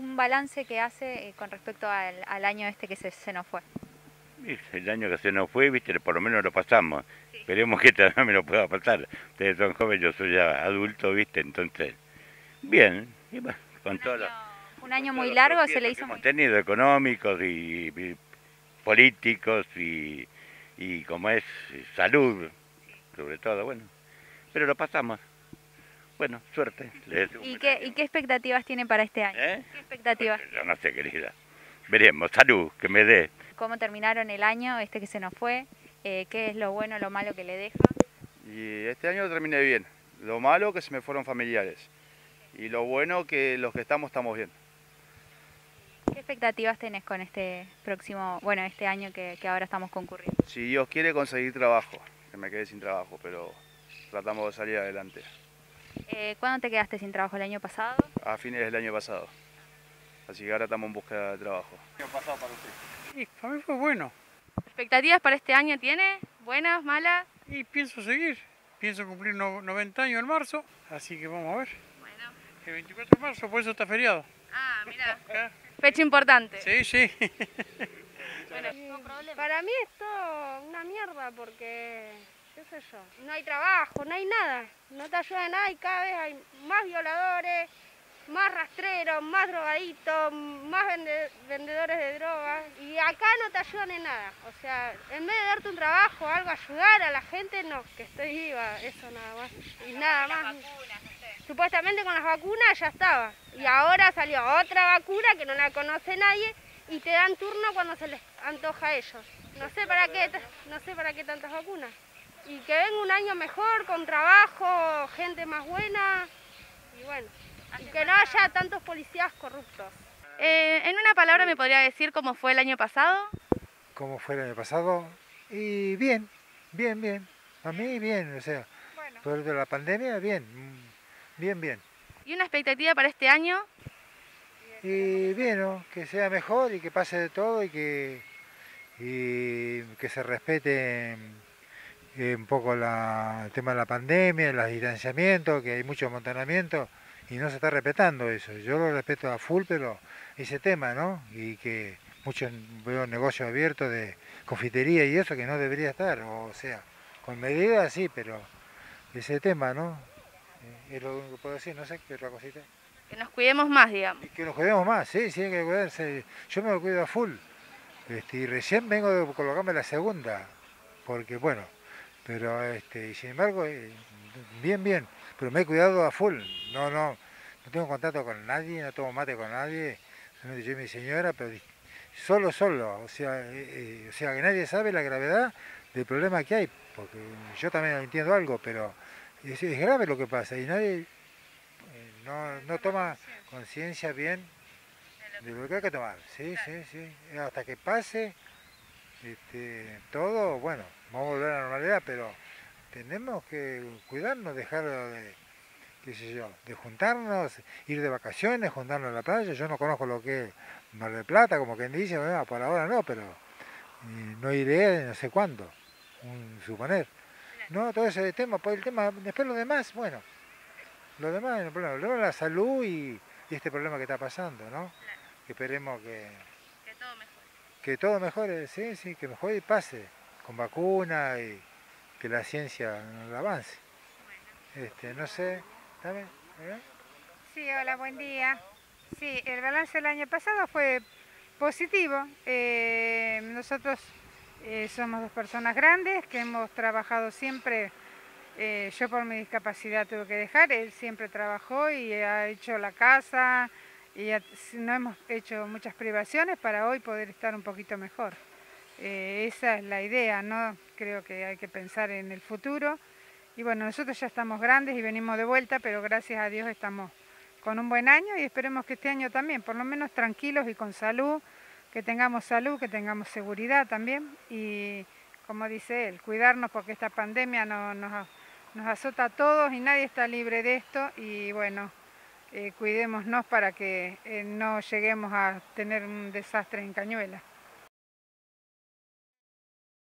un balance que hace eh, con respecto al, al año este que se, se nos fue. El año que se nos fue, viste, por lo menos lo pasamos. Esperemos que esta no me lo pueda pasar. Ustedes son jóvenes, yo soy ya adulto, viste, entonces, bien. Y bueno, con todo lo- un año muy largo, se le hizo muy... hemos tenido económicos y, y políticos y, y como es salud, sobre todo, bueno. Pero lo pasamos. Bueno, suerte. ¿Y qué. ¿Y qué expectativas tiene para este año? ¿Eh? ¿Qué expectativas? Yo no sé, querida. Veremos. Salud, que me dé. ¿Cómo terminaron el año este que se nos fue? Eh, ¿Qué es lo bueno, lo malo que le deja? Y este año lo terminé bien. Lo malo que se me fueron familiares. Y lo bueno que los que estamos estamos bien. ¿Qué expectativas tenés con este próximo, bueno, este año que, que ahora estamos concurriendo? Si Dios quiere conseguir trabajo, que me quedé sin trabajo, pero tratamos de salir adelante. Eh, ¿Cuándo te quedaste sin trabajo el año pasado? A fines del año pasado. Así que ahora estamos en búsqueda de trabajo. Y para mí fue bueno. ¿Expectativas para este año tiene? ¿Buenas, malas? Y pienso seguir. Pienso cumplir no- 90 años en marzo. Así que vamos a ver. Bueno. El 24 de marzo, por eso está feriado. Ah, mira. ¿Eh? Fecha importante. Sí, sí. Para mí es todo una mierda porque, qué sé yo, no hay trabajo, no hay nada, no te ayuda en nada y cada vez hay más violadores, más rastreros, más drogaditos, más vende- vendedores de drogas y acá no te ayudan en nada. O sea, en vez de darte un trabajo, algo, ayudar a la gente, no, que estoy viva, eso nada más. Y nada más. Supuestamente con las vacunas ya estaba. Y ahora salió otra vacuna que no la conoce nadie y te dan turno cuando se les antoja a ellos. No sé para qué, no sé para qué tantas vacunas. Y que venga un año mejor, con trabajo, gente más buena y bueno. Y que no haya tantos policías corruptos. Eh, en una palabra me podría decir cómo fue el año pasado. cómo fue el año pasado y bien, bien, bien. A mí bien, o sea, por de la pandemia bien, bien, bien. ¿Y una expectativa para este año? Y bien, ¿no? que sea mejor y que pase de todo y que, y que se respete eh, un poco la- el tema de la pandemia, los distanciamientos, que hay mucho amontonamiento y no se está respetando eso. Yo lo respeto a full, pero ese tema, ¿no? Y que muchos veo negocios abiertos de confitería y eso que no debería estar, o sea, con medidas sí, pero ese tema, ¿no? Eh, Es lo único que puedo decir, no sé qué otra cosita. Que nos cuidemos más, digamos. Y que nos cuidemos más, sí, sí hay que cuidarse. Yo me lo cuido a full. Este, y recién vengo de colocarme la segunda, porque bueno, pero este, y sin embargo, eh, bien, bien, pero me he cuidado a full. No, no, no tengo contacto con nadie, no tomo mate con nadie, solamente yo y mi señora, pero solo, solo, o sea, eh, eh, o sea, que nadie sabe la gravedad del problema que hay, porque yo también entiendo algo, pero es, es grave lo que pasa y nadie eh, no, no toma conciencia bien de lo que hay que tomar. Sí, sí, sí. Hasta que pase este, todo, bueno, vamos a volver a la normalidad, pero tenemos que cuidarnos, dejar de, qué sé yo, de juntarnos, ir de vacaciones, juntarnos en la playa. Yo no conozco lo que es Mar del Plata, como quien dice, bueno, por ahora no, pero eh, no iré no sé cuándo, un suponer. No, todo ese tema, pues el tema, después lo demás, bueno, lo demás no problema, es la salud y, y este problema que está pasando, ¿no? Que esperemos que. Que todo mejore, sí, sí, que mejore y pase, con vacuna y que la ciencia avance. Este, no sé, ¿también? ¿Eh? Sí, hola, buen día. Sí, el balance del año pasado fue positivo. Eh, nosotros eh, somos dos personas grandes que hemos trabajado siempre. eh, yo por mi discapacidad tuve que dejar, él siempre trabajó y ha hecho la casa y no hemos hecho muchas privaciones para hoy poder estar un poquito mejor. Eh, esa es la idea, ¿no? Creo que hay que pensar en el futuro. Y bueno, nosotros ya estamos grandes y venimos de vuelta, pero gracias a Dios estamos con un buen año y esperemos que este año también, por lo menos tranquilos y con salud, que tengamos salud, que tengamos seguridad también y, como dice él, cuidarnos porque esta pandemia no- nos, nos azota a todos y nadie está libre de esto y bueno, eh, cuidémonos para que eh, no lleguemos a tener un desastre en Cañuela.